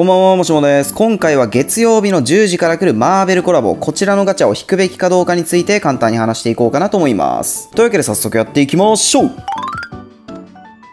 こんばんは、もしもです。今回は月曜日の10時から来るマーベルコラボ、こちらのガチャを引くべきかどうかについて簡単に話していこうかなと思います。というわけで早速やっていきましょう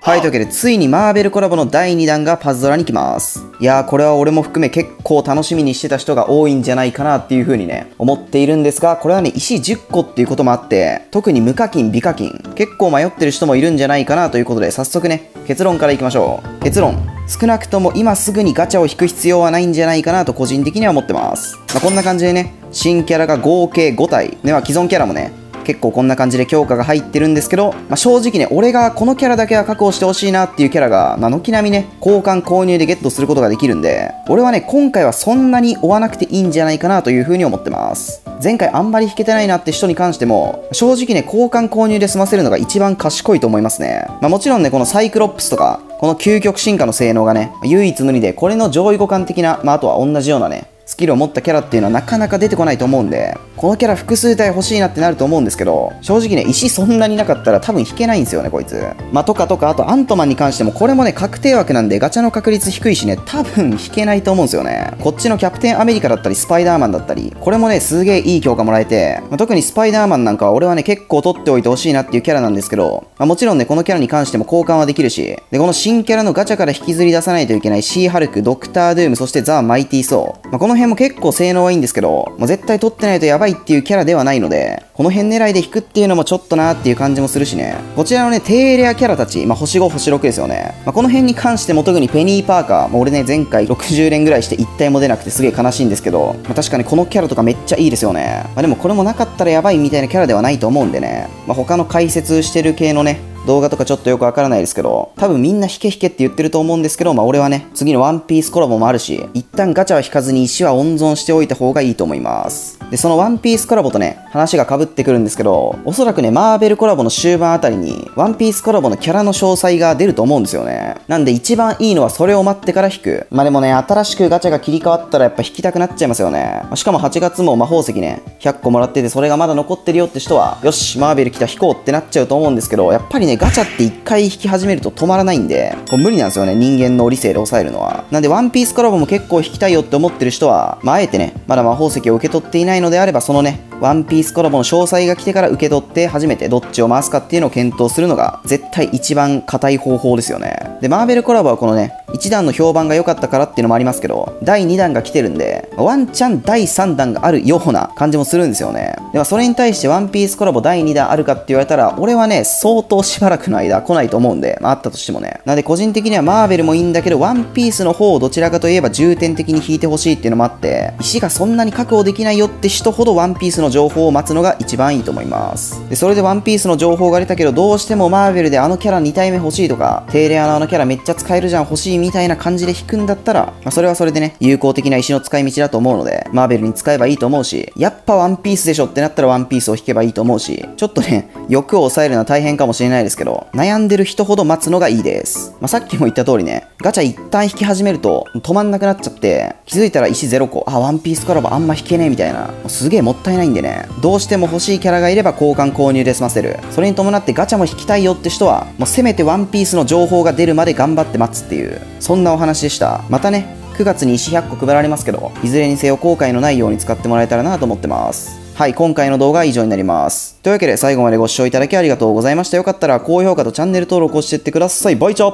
はい、というわけで、ついにマーベルコラボの第2弾がパズドラに来ます。いやー、これは俺も含め結構楽しみにしてた人が多いんじゃないかなっていう風にね、思っているんですが、これはね、石10個っていうこともあって、特に無課金、美課金、結構迷ってる人もいるんじゃないかなということで、早速ね、結論からいきましょう。結論。少なくとも今すぐにガチャを引く必要はないんじゃないかなと個人的には思ってます。まあ、こんな感じでね、新キャラが合計5体、では既存キャラもね、結構こんな感じで強化が入ってるんですけど、まあ、正直ね、俺がこのキャラだけは確保してほしいなっていうキャラが、まあ、軒並みね、交換購入でゲットすることができるんで、俺はね、今回はそんなに追わなくていいんじゃないかなというふうに思ってます。前回あんまり引けてないなって人に関しても、正直ね、交換購入で済ませるのが一番賢いと思いますね。まあ、もちろんね、このサイクロップスとか、この究極進化の性能がね、唯一無二で、これの上位互換的な、まあ、あとは同じようなね、スキルを持ったキャラっていうのはなかなか出てこないと思うんで、このキャラ複数体欲しいなってなると思うんですけど、正直ね、石そんなになかったら多分引けないんですよね、こいつ。まあ、とかとか、あとアントマンに関しても、これもね、確定枠なんでガチャの確率低いしね、多分引けないと思うんですよね。こっちのキャプテンアメリカだったり、スパイダーマンだったり、これもね、すげえいい強化もらえて、まあ、特にスパイダーマンなんかは俺はね、結構取っておいてほしいなっていうキャラなんですけど、まあ、もちろんね、このキャラに関しても交換はできるし、で、この新キャラのガチャから引きずり出さないといけないシーハルク、ドクタードゥーム、そしてザ・マイティー・ソー。まあ、この辺も結構性能はいいんですけど、もう絶対取ってないとやばいっていうキャラではないので、この辺狙いで引くっていうのもちょっとなーっていう感じもするしね。こちらのね、低レアキャラたち、まあ、星5、星6ですよね。まあ、この辺に関しても特にペニー・パーカー、もう俺ね、前回60連ぐらいして1体も出なくてすげえ悲しいんですけど、まあ、確かにこのキャラとかめっちゃいいですよね。まあ、でもこれもなかったらやばいみたいなキャラではないと思うんでね。まあ、他の解説してる系のね、動画とかちょっとよくわからないですけど、多分みんなヒケヒケって言ってると思うんですけど、まあ俺はね、次のワンピースコラボもあるし、一旦ガチャは引かずに石は温存しておいた方がいいと思います。で、そのワンピースコラボとね、話が被ってくるんですけど、おそらくね、マーベルコラボの終盤あたりに、ワンピースコラボのキャラの詳細が出ると思うんですよね。なんで一番いいのはそれを待ってから引く。まあでもね、新しくガチャが切り替わったらやっぱ引きたくなっちゃいますよね。しかも8月も魔法石ね、100個もらっててそれがまだ残ってるよって人は、よし、マーベル来た引こうってなっちゃうと思うんですけど、やっぱりね、ガチャって一回引き始めると止まらないんで、これ無理なんですよね、人間の理性で抑えるのは。なんで、ワンピースコラボも結構引きたいよって思ってる人は、まあ、あえてね、まだ魔宝石を受け取っていないのであれば、そのね、ワンピースコラボの詳細が来てから受け取って初めてどっちを回すかっていうのを検討するのが絶対一番硬い方法ですよね。で、マーベルコラボはこのね、1弾の評判が良かったからっていうのもありますけど、第2弾が来てるんで、ワンチャン第3弾があるような感じもするんですよね。ではそれに対してワンピースコラボ第2弾あるかって言われたら、俺はね、相当しばらくの間来ないと思うんで、まあったとしてもね。なので個人的にはマーベルもいいんだけど、ワンピースの方をどちらかといえば重点的に引いてほしいっていうのもあって、石がそんなに確保できないよって人ほどワンピースの情報を待つのが一番いいと思います。で、それでワンピースの情報が出たけど、どうしてもマーベルであのキャラ2体目欲しいとか、低レアのあのキャラめっちゃ使えるじゃん欲しいみたいな感じで引くんだったら、まあ、それはそれでね、有効的な石の使い道だと思うので、マーベルに使えばいいと思うし、やっぱワンピースでしょってなったらワンピースを引けばいいと思うし、ちょっとね、欲を抑えるのは大変かもしれないですけど、悩んでる人ほど待つのがいいです。まあ、さっきも言った通りね、ガチャ一旦引き始めると止まんなくなっちゃって、気づいたら石0個、あ、ワンピースコラボあんま引けねえみたいな、すげえもったいないんでね、どうしても欲しいキャラがいれば交換購入で済ませる。それに伴ってガチャも引きたいよって人は、もうせめてワンピースの情報が出るまで頑張って待つっていう、そんなお話でした。またね、9月に石100個配られますけど、いずれにせよ後悔のないように使ってもらえたらなと思ってます。はい、今回の動画は以上になります。というわけで最後までご視聴いただきありがとうございました。よかったら高評価とチャンネル登録をしていってください。バイチャア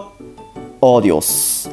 ディオス。